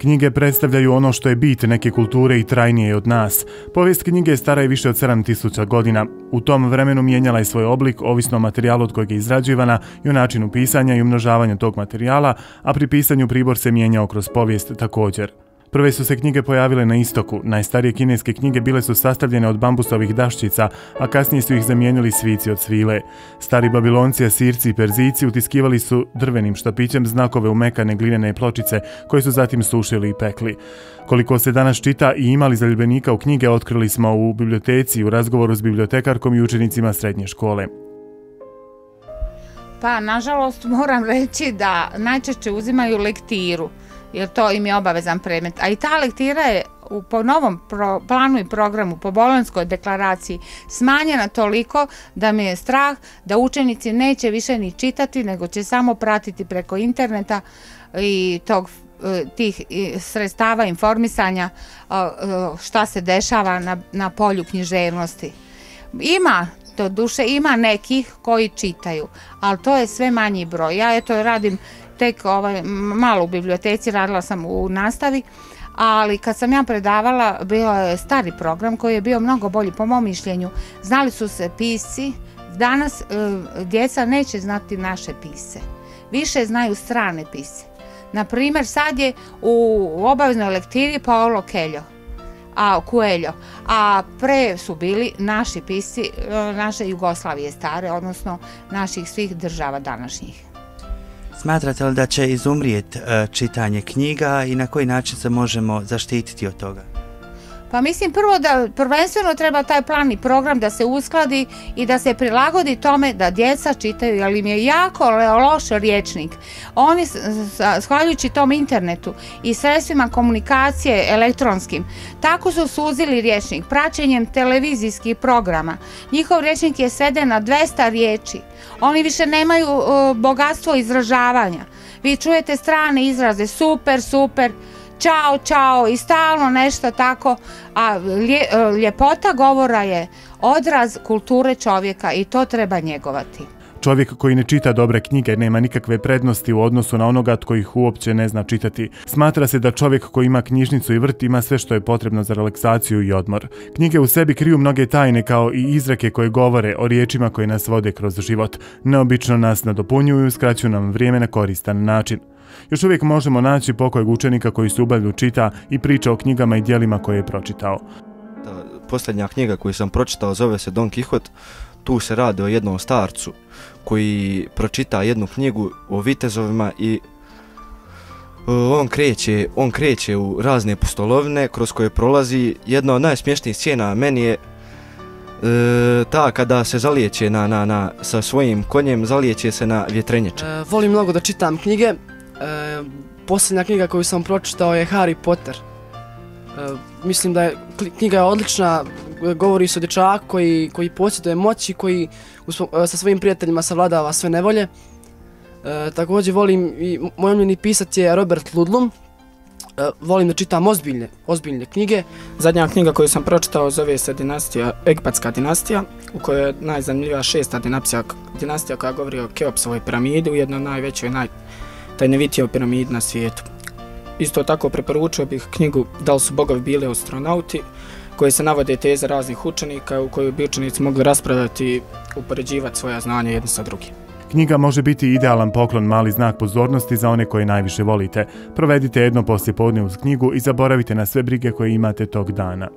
Knjige predstavljaju ono što je bit neke kulture i trajnije od nas. Povijest knjige je stara je više od 7000 godina. U tom vremenu mijenjala je svoj oblik, ovisno o materijalu od kojeg je izrađivana i o načinu pisanja i umnožavanja tog materijala, a pri pisanju pribor se mijenjao kroz povijest također. Prve su se knjige pojavile na istoku. Najstarije kineske knjige bile su sastavljene od bambusovih daščica, a kasnije su ih zamijenili svici od svile. Stari babilonci, asirci i perzici utiskivali su drvenim štapićem znakove umekane glinene pločice koje su zatim sušili i pekli. Koliko se danas čita i imali zaljubljenika u knjige otkrili smo u biblioteci u razgovoru s bibliotekarkom i učenicima srednje škole. Pa, nažalost, moram reći da najčešće uzimaju lektiru jer to im je obavezan predmet. A i ta lektira je u, po novom pro, planu i programu, po bolonskoj deklaraciji, smanjena toliko da mi je strah da učenici neće više ni čitati, nego će samo pratiti preko interneta i tog e, tih e, sredstava informisanja e, šta se dešava na, na polju književnosti. Ima do duše ima nekih koji čitaju, ali to je sve manji broj. Ja eto radim tek ovaj, malo u biblioteci, radila sam u nastavi, ali kad sam ja predavala, bio je stari program koji je bio mnogo bolji po mom mišljenju. Znali su se pisci, danas e, djeca neće znati naše pise, više znaju strane pise. Na primjer, sad je u obaveznoj lektiri Paolo Keljo, a Coelho, a pre su bili naši pisci, e, naše Jugoslavije stare, odnosno naših svih država današnjih. Smatrate li da će izumrijeti e, čitanje knjiga i na koji način se možemo zaštititi od toga? Pa mislim prvo da prvenstveno treba taj plan i program da se uskladi i da se prilagodi tome da djeca čitaju, jer im je jako loš riječnik. Oni, shvaljujući tom internetu i sredstvima komunikacije elektronskim, tako su suzili riječnik praćenjem televizijskih programa. Njihov riječnik je sveden na 200 riječi. Oni više nemaju bogatstvo izražavanja. Vi čujete strane izraze, super, super, čao, čao i stalno nešto tako, a lje, e, ljepota govora je odraz kulture čovjeka i to treba njegovati. Čovjek koji ne čita dobre knjige nema nikakve prednosti u odnosu na onoga tko ih uopće ne zna čitati. Smatra se da čovjek koji ima knjižnicu i vrt ima sve što je potrebno za relaksaciju i odmor. Knjige u sebi kriju mnoge tajne kao i izreke koje govore o riječima koje nas vode kroz život. Neobično nas nadopunjuju i skraćuju nam vrijeme na koristan način. Još uvijek možemo naći pokojeg učenika koji se ubavlju čita i priča o knjigama i dijelima koje je pročitao. Ta posljednja knjiga koju sam pročitao zove se Don Quixote. Tu se radi o jednom starcu koji pročita jednu knjigu o vitezovima i e, on kreće, on kreće u razne postolovine kroz koje prolazi. Jedna od najsmješnijih scena meni je e, ta kada se zalijeće na, na, na, sa svojim konjem, zalijeće se na vjetrenječe. E, volim mnogo da čitam knjige, E, posljednja knjiga koju sam pročitao je Harry Potter. E, mislim da je knjiga je odlična, govori se o dječaku koji, koji posjeduje moći, koji uspo, e, sa svojim prijateljima savladava sve nevolje. E, također volim i moj omljeni pisac je Robert Ludlum. E, volim da čitam ozbiljne, ozbiljne knjige. Zadnja knjiga koju sam pročitao zove se Dinastija, Egipatska dinastija, u kojoj je najzanimljivija šesta dinastija, dinastija koja govori o Keopsovoj piramidi, ujedno najvećoj, naj, tajnevitija piramid na svijetu. Isto tako preporučio bih knjigu Da li su bogovi bili astronauti, koje se navode teze raznih učenika u kojoj bi učenici mogli raspravljati i upoređivati svoja znanja jedno sa drugim. Knjiga može biti idealan poklon, mali znak pozornosti za one koje najviše volite. Provedite jedno poslije podne uz knjigu i zaboravite na sve brige koje imate tog dana.